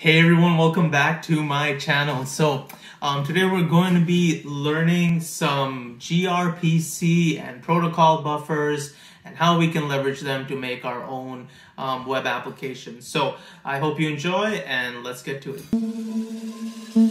Hey everyone, welcome back to my channel. So um, today we're going to be learning some gRPC and protocol buffers and how we can leverage them to make our own um, web applications. So I hope you enjoy and let's get to it.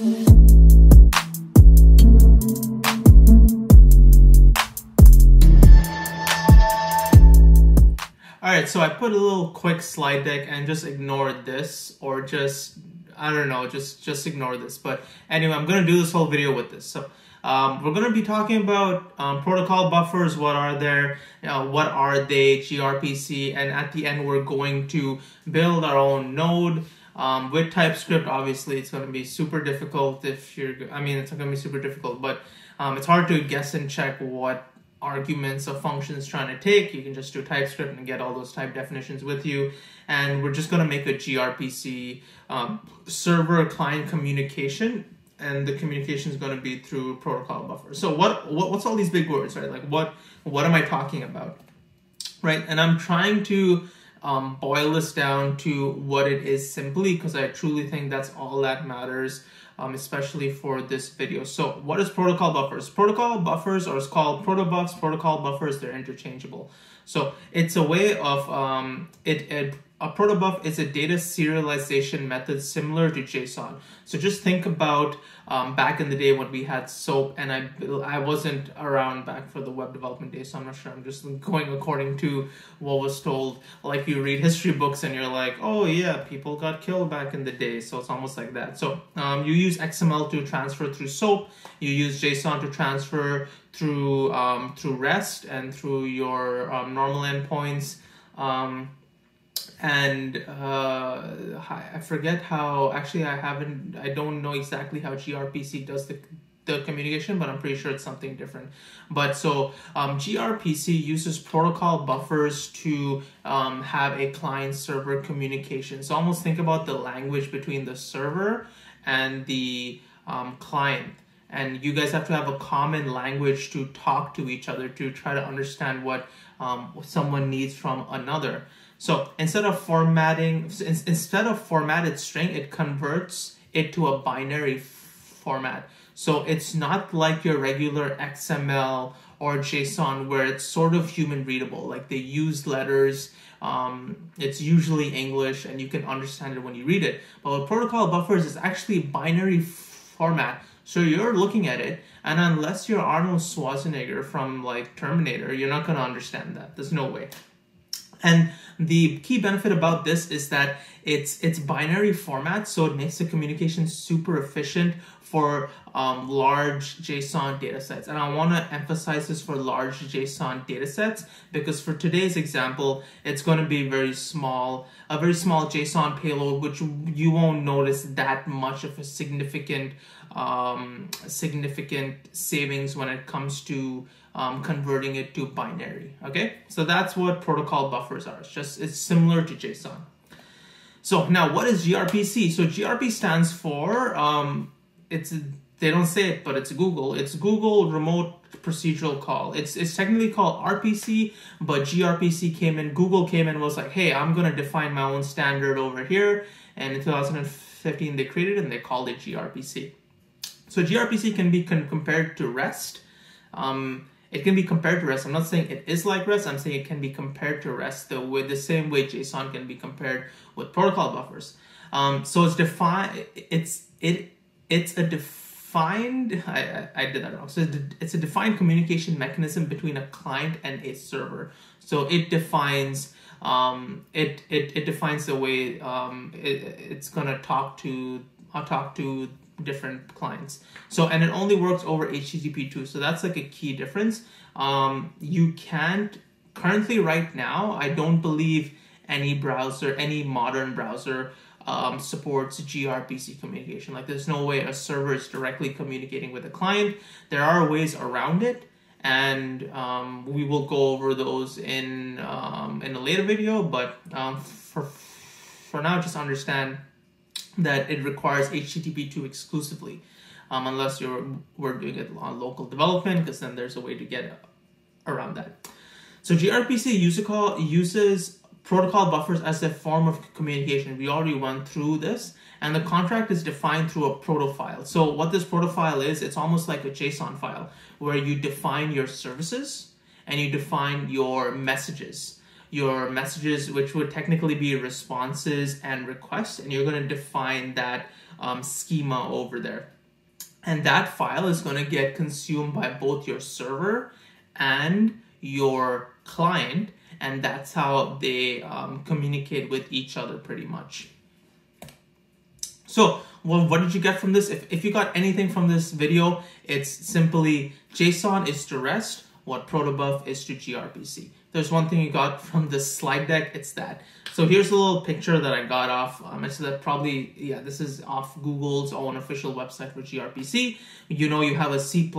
All right, so I put a little quick slide deck and just ignored this or just, I don't know, just, just ignore this. But anyway, I'm to do this whole video with this. So um, we're to be talking about um, protocol buffers. What are there? You know, what are they? gRPC. And at the end, we're going to build our own node. Um, with TypeScript, obviously, it's going to be super difficult if you're, I mean, it's not going to be super difficult, but um, it's hard to guess and check what arguments of functions trying to take. You can just do TypeScript and get all those type definitions with you. And we're just going to make a gRPC um, server client communication. And the communication is going to be through protocol buffer. So what, what what's all these big words, right? Like what what am I talking about, right? And I'm trying to um, boil this down to what it is simply because I truly think that's all that matters um, especially for this video. So what is protocol buffers? Protocol buffers, or it's called protobufs, protocol buffers, they're interchangeable. So it's a way of, um, it, it a protobuf is a data serialization method similar to JSON. So just think about um, back in the day when we had SOAP, and I I wasn't around back for the web development days, so I'm not sure. I'm just going according to what was told. Like you read history books, and you're like, oh yeah, people got killed back in the day. So it's almost like that. So um, you use XML to transfer through SOAP. You use JSON to transfer through um, through REST and through your um, normal endpoints. Um, and uh, I forget how. Actually, I haven't. I don't know exactly how gRPC does the the communication, but I'm pretty sure it's something different. But so um, gRPC uses protocol buffers to um, have a client server communication. So almost think about the language between the server and the um, client. And you guys have to have a common language to talk to each other to try to understand what um, someone needs from another. So instead of formatting, instead of formatted string, it converts it to a binary format. So it's not like your regular XML or JSON where it's sort of human readable. Like they use letters, um, it's usually English and you can understand it when you read it. But with protocol buffers, it's actually binary format. So you're looking at it, and unless you're Arnold Schwarzenegger from like Terminator, you're not gonna understand that. There's no way. And the key benefit about this is that it's it's binary format, so it makes the communication super efficient for um, large JSON datasets. And I want to emphasize this for large JSON datasets because for today's example, it's going to be very small, a very small JSON payload, which you won't notice that much of a significant um, significant savings when it comes to um, converting it to binary. Okay, so that's what protocol buffers are. It's just it's similar to JSON. So now, what is gRPC? So gRP stands for um, it's they don't say it, but it's Google. It's Google Remote Procedural Call. It's it's technically called RPC, but gRPC came in. Google came in was like, hey, I'm gonna define my own standard over here. And in 2015, they created and they called it gRPC. So gRPC can be con- compared to REST. Um, it can be compared to REST. I'm not saying it is like REST. I'm saying it can be compared to REST the way the same way JSON can be compared with protocol buffers. Um, so it's defined. It's it it's a defined. I, I did that wrong. So it's a defined communication mechanism between a client and a server. So it defines um, it, it it defines the way um, it, it's gonna talk to I'll uh, talk to different clients. So, and it only works over HTTP2. So that's like a key difference. Um, you can't, currently right now, I don't believe any browser, any modern browser um, supports gRPC communication. Like there's no way a server is directly communicating with a client. There are ways around it and um, we will go over those in um, in a later video. But um, for for now, just understand that it requires HTTP2 exclusively, um, unless you're we're doing it on local development, because then there's a way to get around that. So gRPC user call uses protocol buffers as a form of communication. We already went through this, and the contract is defined through a proto file. So what this proto file is, it's almost like a JSON file where you define your services and you define your messages. Your messages, which would technically be responses and requests, and you're going to define that um, schema over there. And that file is going to get consumed by both your server and your client and that's how they um, communicate with each other pretty much. So, well, what did you get from this? If, if you got anything from this video, it's simply JSON is to REST, what protobuf is to gRPC. There's one thing you got from this slide deck, it's that. So here's a little picture that I got off. Um, it's that probably, yeah, this is off Google's own official website for gRPC. You know, you have a C++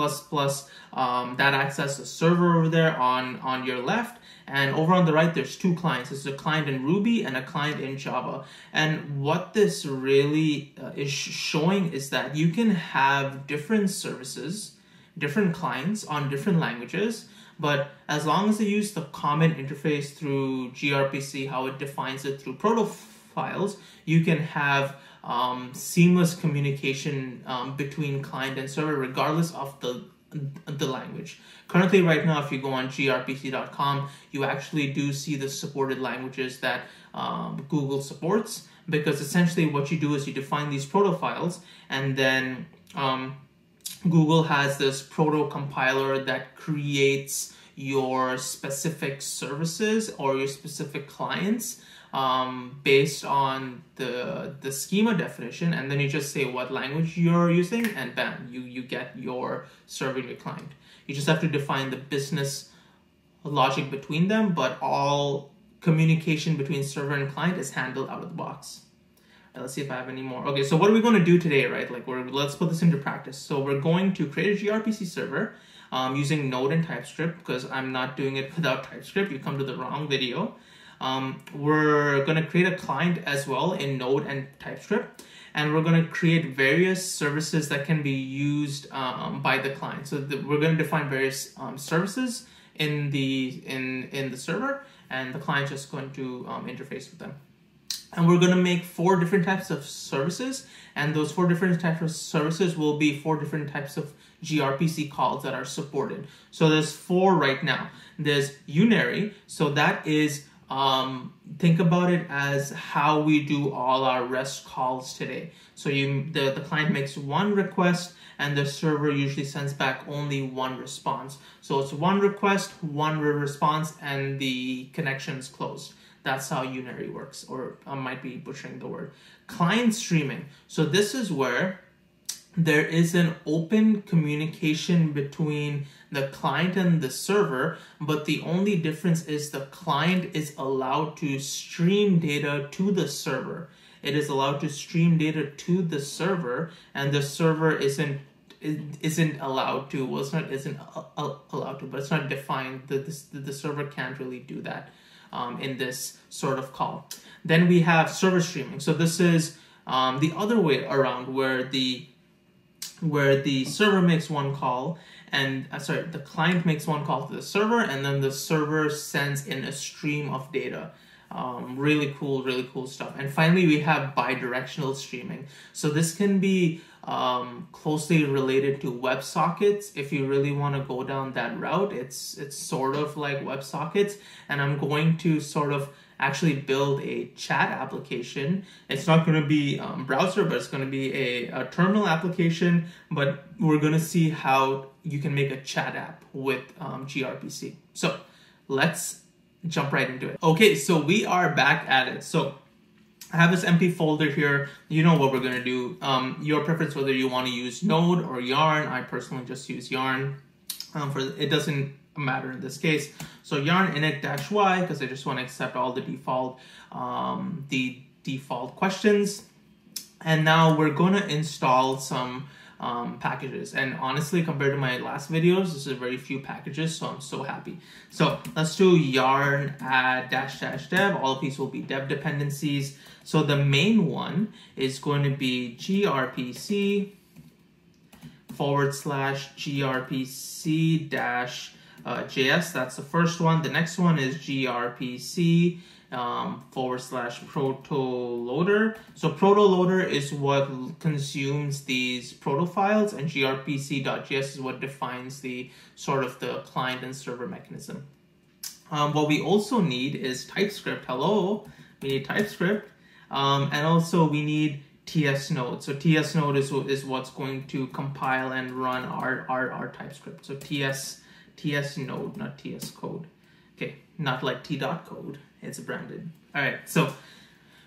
um, that access a server over there on, on your left. And over on the right, there's two clients. There's a client in Ruby and a client in Java. And what this really uh, is showing is that you can have different services, different clients on different languages, but as long as they use the common interface through gRPC, how it defines it through protofiles, you can have um, seamless communication um, between client and server regardless of the the language. Currently, right now, if you go on grpc.com, you actually do see the supported languages that um, Google supports because essentially what you do is you define these protofiles and then um, Google has this proto compiler that creates your specific services or your specific clients um, based on the the schema definition, and then you just say what language you're using, and bam, you you get your server and your client. You just have to define the business logic between them, but all communication between server and client is handled out of the box. Right, let's see if I have any more. Okay, so what are we going to do today, right? Like, we're let's put this into practice. So we're going to create a gRPC server um, using Node and TypeScript because I'm not doing it without TypeScript. You come to the wrong video. Um, we're going to create a client as well in Node and TypeScript. And we're going to create various services that can be used um, by the client. So the, we're going to define various um, services in the in in the server, and the client just going to um, interface with them. And we're going to make four different types of services, and those four different types of services will be four different types of gRPC calls that are supported. So there's four right now. There's unary, so that is um, think about it as how we do all our REST calls today. So you the, the client makes one request and the server usually sends back only one response. So it's one request, one response, and the connection is closed. That's how Unary works, or I might be butchering the word. Client streaming. So this is where there is an open communication between the client and the server, but the only difference is the client is allowed to stream data to the server. It is allowed to stream data to the server, and the server isn't isn't allowed to. Well, it's not isn't uh, uh, allowed to, but it's not defined. The the, the server can't really do that um, in this sort of call. Then we have server streaming. So this is um, the other way around, where the where the server makes one call and uh, sorry the client makes one call to the server and then the server sends in a stream of data um, really cool really cool stuff and finally we have bidirectional streaming so this can be um, closely related to WebSockets if you really want to go down that route it's it's sort of like WebSockets and I'm going to sort of actually build a chat application. It's not going to be um, browser, but it's going to be a, a terminal application. But we're going to see how you can make a chat app with um, gRPC. So let's jump right into it. Okay, so we are back at it. So I have this empty folder here. You know what we're to do. Um, your preference whether you want to use Node or Yarn. I personally just use Yarn. Um, for It doesn't matter in this case. So yarn init dash y because I just want to accept all the default um, the default questions. And now we're to install some um, packages. And honestly, compared to my last videos, this is very few packages, so I'm so happy. So let's do yarn add dash dash dev. All of these will be dev dependencies. So the main one is going to be grpc forward slash grpc dash uh, JS. That's the first one. The next one is grpc um, forward slash proto loader. So proto loader is what consumes these proto files, and grpc.js is what defines the sort of the client and server mechanism. Um, what we also need is TypeScript. Hello, we need TypeScript, um, and also we need TS node. So TS node is, is what's going to compile and run our, our, our TypeScript. So TS TS node, not TS code. Okay, not like T dot code. It's branded. All right, so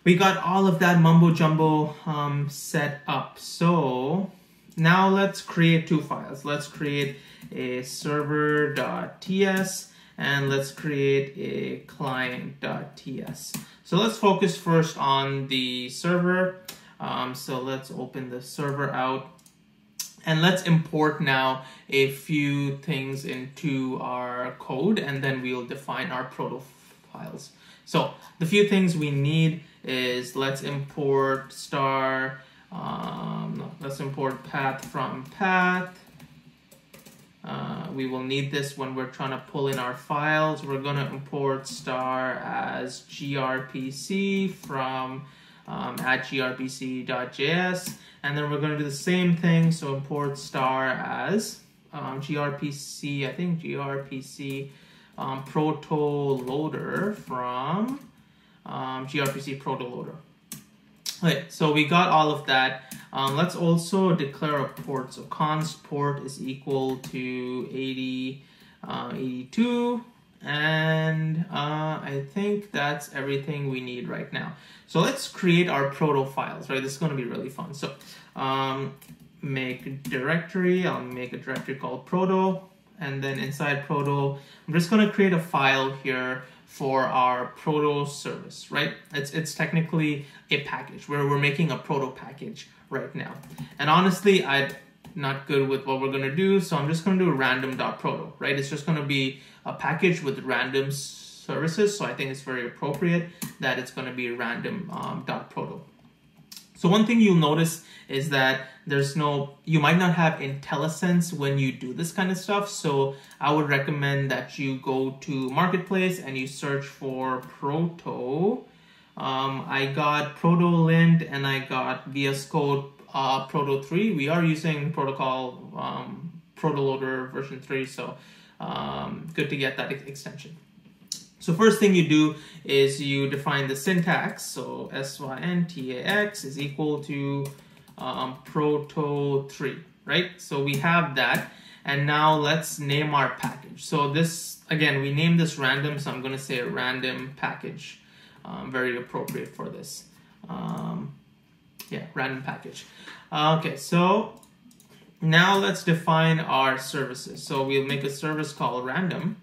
we got all of that mumbo jumbo um, set up. So now let's create two files. Let's create a server.ts and let's create a client.ts. So let's focus first on the server. Um, so let's open the server out and let's import now a few things into our code and then we'll define our proto files. So the few things we need is let's import star, um, let's import path from path. Uh, we will need this when we're trying to pull in our files. We're going to import star as grpc from um, at grpc.js. And then we're going to do the same thing. So import star as um, grpc, I think grpc um, proto loader from um, grpc proto loader. Okay, so we got all of that. Um, let's also declare a port. So const port is equal to 80, uh, 82 and uh, I think that's everything we need right now. So let's create our proto files, right? This is going to be really fun. So um, make directory, I'll make a directory called proto, and then inside proto, I'm just going to create a file here for our proto service, right? It's, it's technically a package where we're making a proto package right now. And honestly, I'm not good with what we're going to do, so I'm just going to do random.proto, right? It's just going to be a package with random services, so I think it's very appropriate that it's going to be random Um, proto so one thing you'll notice is that there's no, you might not have IntelliSense when you do this kind of stuff. So I would recommend that you go to Marketplace and you search for Proto. Um, I got ProtoLint and I got VS Code uh, Proto 3. We are using protocol um, Protoloader version 3, so um, good to get that extension. So first thing you do is you define the syntax. So syntax is equal to um, proto 3, right? So we have that. And now let's name our package. So this, again, we name this random, so I'm going to say a random package. Um, very appropriate for this. Um, yeah, random package. Uh, okay, so now let's define our services. So we'll make a service called random.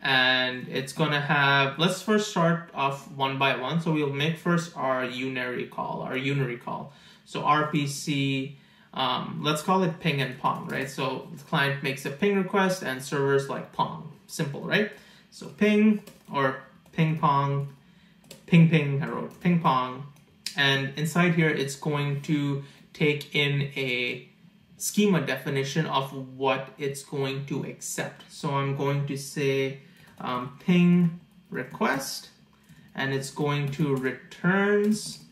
And it's going to have, let's first start off one by one. So we'll make first our unary call, our unary call. So RPC, um, let's call it ping and pong, right? So the client makes a ping request and servers like pong. Simple, right? So ping or ping pong, ping ping, I wrote ping pong, and inside here, it's going to take in a schema definition of what it's going to accept. So I'm going to say um, ping request, and it's going to returns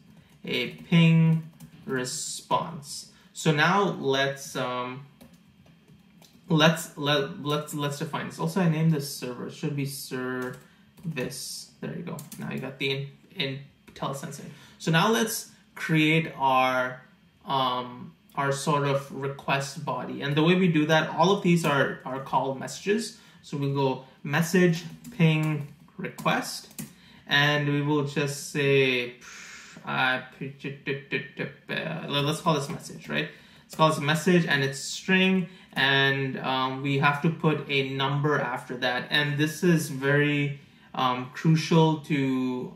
a ping response. So now let's um, let's let let's let's define this. Also, I named this server. It should be service. There you go. Now you got the in, in. So now let's create our um, our sort of request body. And the way we do that, all of these are, are called messages. So we go message ping request, and we will just say, uh, let's call this message, right? Let's call this message and it's string, and um, we have to put a number after that. And this is very um, crucial to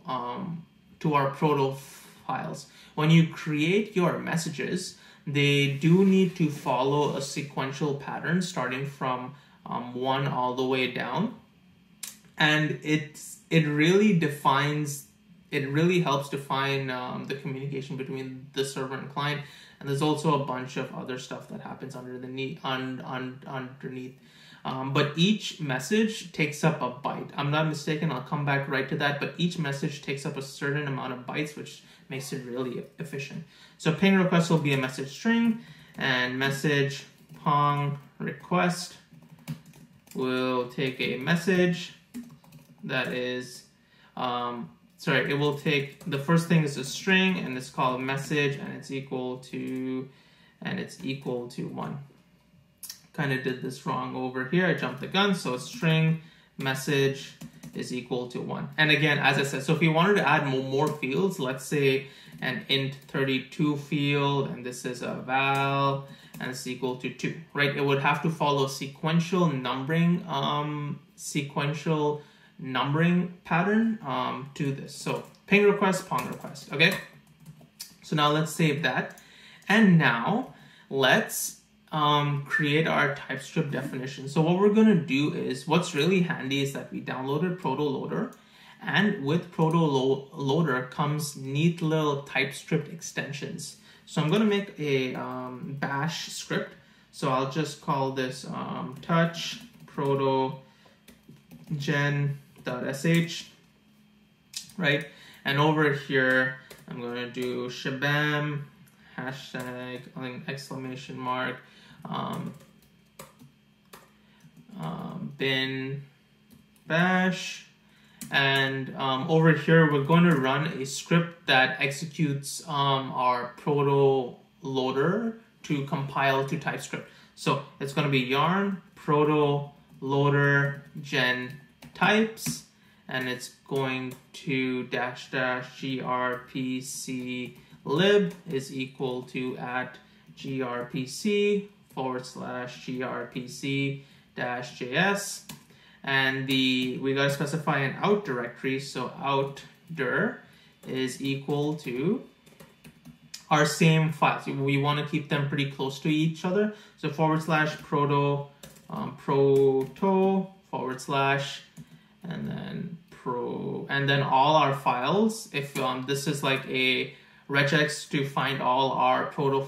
to our proto files. When you create your messages, they do need to follow a sequential pattern starting from um, one all the way down. And it's it really defines it really helps define um, the communication between the server and client. And there's also a bunch of other stuff that happens under the knee, un, un, underneath. Um, but each message takes up a byte. I'm not mistaken, I'll come back right to that, but each message takes up a certain amount of bytes, which makes it really efficient. So ping request will be a message string, and message pong request will take a message that is, um, sorry, it will take, the first thing is a string, and it's called message, and it's equal to, and it's equal to one kind of did this wrong over here. I jumped the gun. So string message is equal to one. And again, as I said, so if you wanted to add more, fields, let's say an int 32 field, and this is a val, and it's equal to two, right? It would have to follow sequential numbering, um, sequential numbering pattern um, to this. So ping request, pong request, okay? So now let's save that. And now let's um, create our TypeScript definition. So what we're going to do is, what's really handy is that we downloaded Protoloader and with Protoloader comes neat little TypeScript extensions. So I'm going to make a um, bash script. So I'll just call this um, touch proto gen.sh, right? And over here, I'm going to do shabam hashtag exclamation mark um, um, bin bash and um, over here we're going to run a script that executes um, our proto loader to compile to TypeScript. So it's going to be yarn proto loader gen types and it's going to dash dash grpc lib is equal to at grpc forward slash grpc dash js and the we got to specify an out directory so out dir is equal to our same files. We want to keep them pretty close to each other. So forward slash proto um, proto forward slash and then pro and then all our files. If um, this is like a regex to find all our proto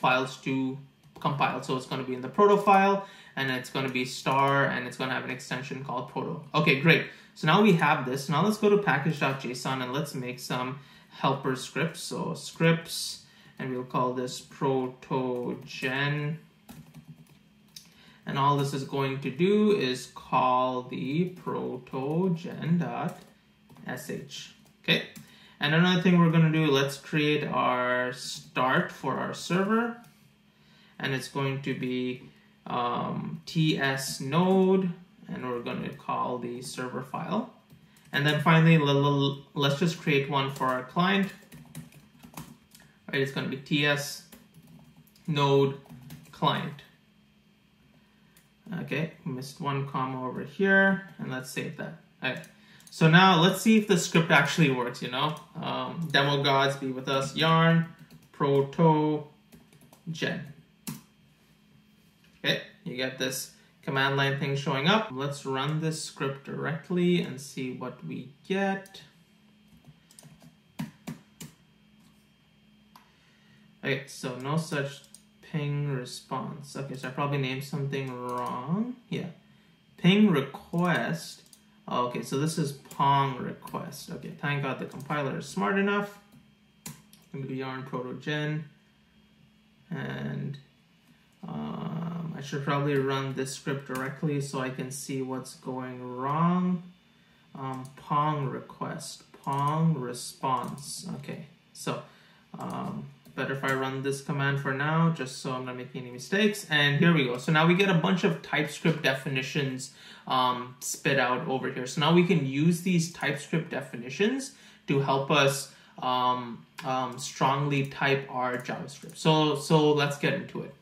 files to compiled. So it's going to be in the proto file and it's going to be star and it's going to have an extension called proto. Okay, great. So now we have this. Now let's go to package.json and let's make some helper scripts. So scripts and we'll call this protogen. And all this is going to do is call the protogen.sh. Okay. And another thing we're going to do, let's create our start for our server and it's going to be um, ts node and we're going to call the server file. And then finally let's just create one for our client. Right it's going to be ts node client. Okay missed one comma over here and let's save that. Right so now let's see if the script actually works you know? Um, demo gods be with us. Yarn proto gen Okay, you get this command line thing showing up. Let's run this script directly and see what we get. Okay, so no such ping response. Okay, so I probably named something wrong. Yeah, ping request. Oh, okay, so this is pong request. Okay, thank God the compiler is smart enough. I'm gonna be yarn protogen and um, I should probably run this script directly so I can see what's going wrong. Um, Pong request, Pong response. Okay, so um, better if I run this command for now, just so I'm not making any mistakes. And here we go. So now we get a bunch of TypeScript definitions um, spit out over here. So now we can use these TypeScript definitions to help us um, um, strongly type our JavaScript. So, so let's get into it.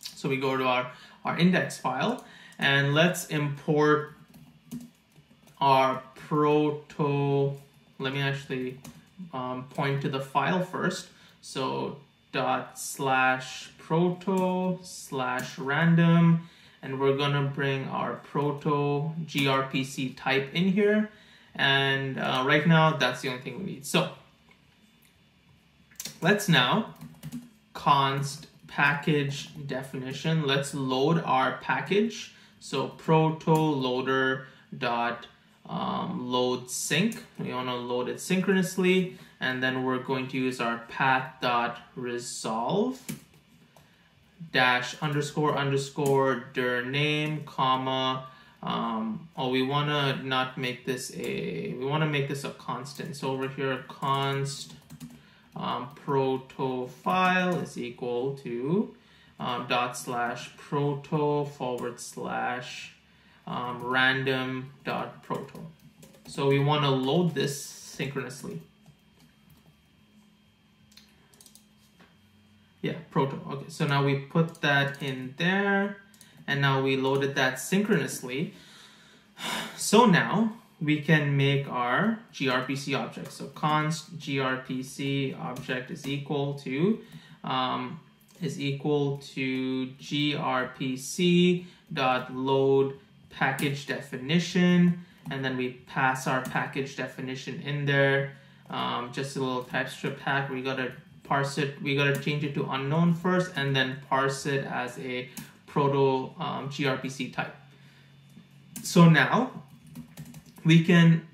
So we go to our, our index file and let's import our proto, let me actually um, point to the file first. So dot slash proto slash random and we're gonna bring our proto grpc type in here and uh, right now that's the only thing we need. So let's now const package definition. Let's load our package. So proto loader dot um, load sync. We want to load it synchronously, and then we're going to use our path dot resolve dash underscore underscore dir name comma um, oh we want to not make this a we want to make this a constant so over here const um, proto file is equal to um, dot slash proto forward slash um, random dot proto so we want to load this synchronously Yeah, proto. Okay, so now we put that in there and now we loaded that synchronously. So now we can make our gRPC object. So const gRPC object is equal to um, is equal to grpc dot load package definition and then we pass our package definition in there um, just a little type TypeScript hack we gotta parse it, we gotta change it to unknown first and then parse it as a proto um, gRPC type. So now we can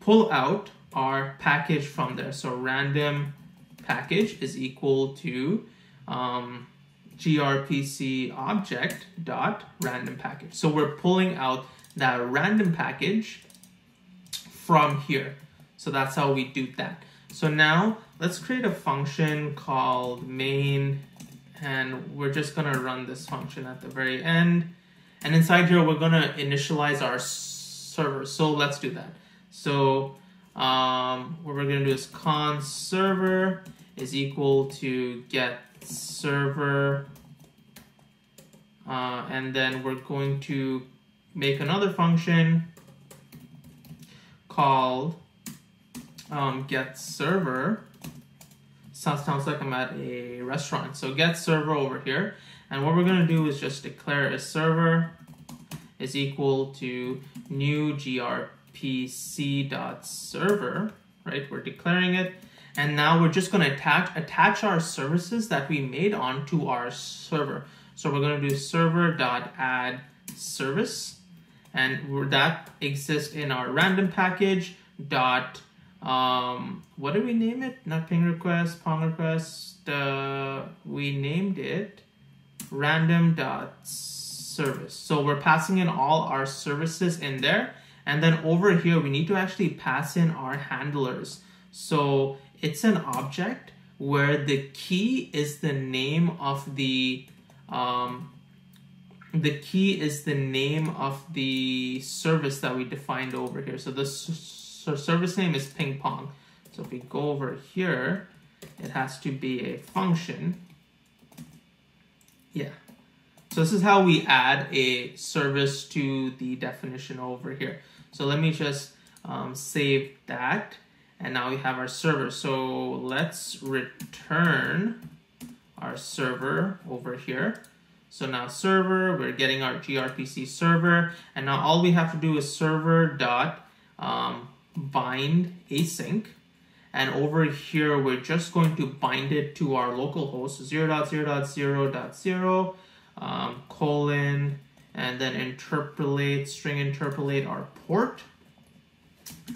pull out our package from there. So random package is equal to um, grpc object dot random package. So we're pulling out that random package from here. So that's how we do that. So now let's create a function called main and we're just gonna run this function at the very end. And inside here, we're gonna initialize our server. So let's do that. So um, what we're gonna do is const server is equal to get server. Uh, and then we're going to make another function called um, get server sounds, sounds like I'm at a restaurant. So get server over here. And what we're going to do is just declare a server is equal to new grpc dot server, right? We're declaring it. And now we're just going to attach, attach our services that we made onto our server. So we're going to do server dot add service. And that exists in our random package dot um, what did we name it? Not ping request, pong request. Uh, we named it random dot service. So we're passing in all our services in there. And then over here, we need to actually pass in our handlers. So it's an object where the key is the name of the um, the key is the name of the service that we defined over here. So this so service name is ping pong. So if we go over here, it has to be a function. Yeah. So this is how we add a service to the definition over here. So let me just um, save that. And now we have our server. So let's return our server over here. So now server, we're getting our gRPC server. And now all we have to do is server dot um, bind async. And over here, we're just going to bind it to our local host 0.0.0.0 um, colon and then interpolate, string interpolate our port.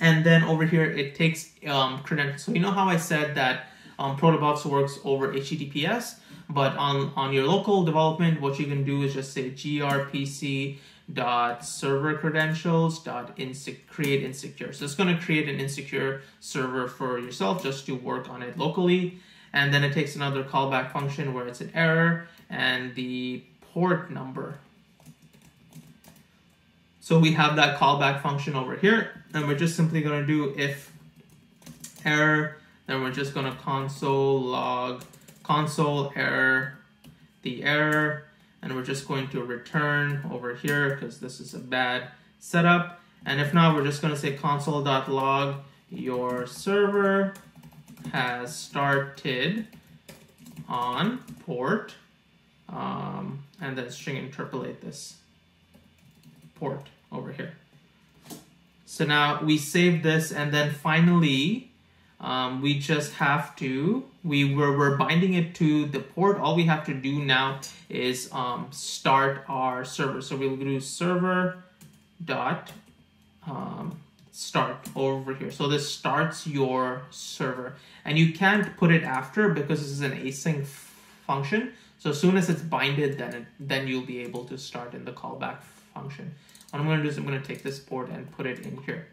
And then over here, it takes um, credentials. So you know how I said that um, works over HTTPS, but on, on your local development, what you can do is just say grpc dot server credentials dot create insecure. So it's going to create an insecure server for yourself just to work on it locally. And then it takes another callback function where it's an error and the port number. So we have that callback function over here, and we're just simply going to do if error, then we're just going to console log console error the error and we're just going to return over here because this is a bad setup. And if not, we're just going to say console.log your server has started on port um, and then string interpolate this port over here. So now we save this and then finally um, we just have to, we were, we're binding it to the port. All we have to do now is um, start our server. So we'll do server dot um, start over here. So this starts your server and you can't put it after because this is an async function. So as soon as it's binded, then it, then you'll be able to start in the callback function. What I'm going to do is I'm going to take this port and put it in here.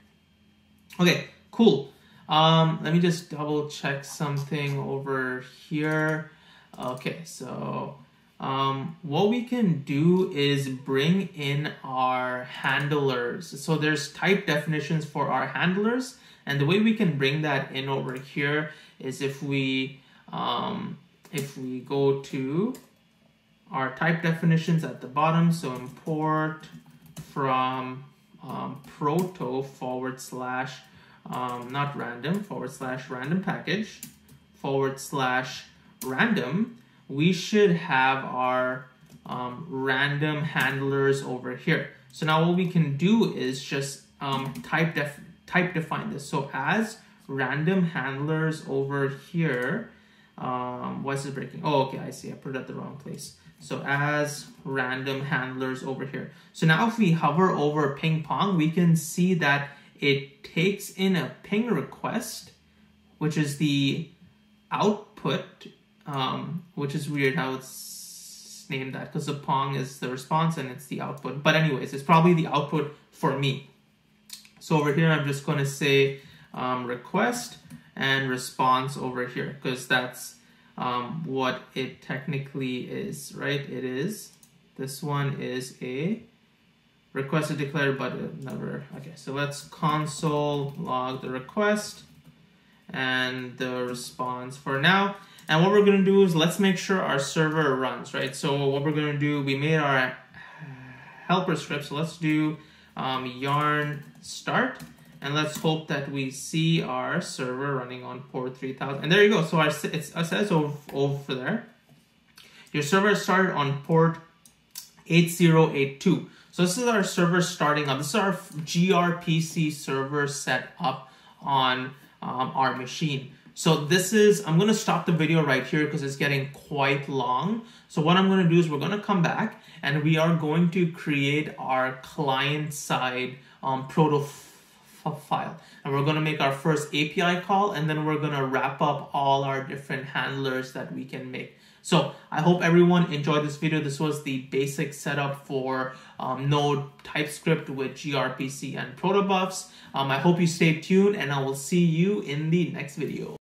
Okay, cool. Um, let me just double check something over here. Okay, so um, what we can do is bring in our handlers. So there's type definitions for our handlers. And the way we can bring that in over here is if we, um, if we go to our type definitions at the bottom, so import from um, proto forward slash um, not random, forward slash random package, forward slash random, we should have our um, random handlers over here. So now what we can do is just um, type, def type define this. So as random handlers over here, um, why is it breaking? Oh, okay, I see, I put it at the wrong place. So as random handlers over here. So now if we hover over ping pong, we can see that it takes in a ping request, which is the output, um, which is weird how it's named that because the pong is the response and it's the output. But anyways, it's probably the output for me. So over here, I'm just going to say um, request and response over here because that's um, what it technically is, right? It is. This one is a requested declared but never okay so let's console log the request and the response for now and what we're to do is let's make sure our server runs right so what we're to do we made our helper script so let's do um, yarn start and let's hope that we see our server running on port 3000 and there you go so our, it's, it says over, over there your server started on port 8082 so this is our server starting up. This is our gRPC server set up on um, our machine. So this is, I'm going to stop the video right here because it's getting quite long. So what I'm going to do is we're going to come back and we are going to create our client side um, proto file. And we're going to make our first API call and then we're going to wrap up all our different handlers that we can make. So I hope everyone enjoyed this video. This was the basic setup for um, Node TypeScript with gRPC and protobufs. Um, I hope you stay tuned and I will see you in the next video.